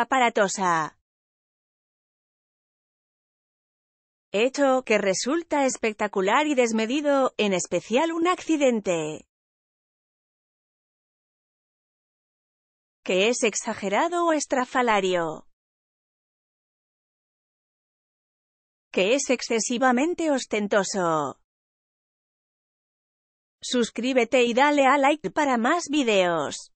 aparatosa. Hecho que resulta espectacular y desmedido, en especial un accidente. Que es exagerado o estrafalario. Que es excesivamente ostentoso. Suscríbete y dale a like para más videos.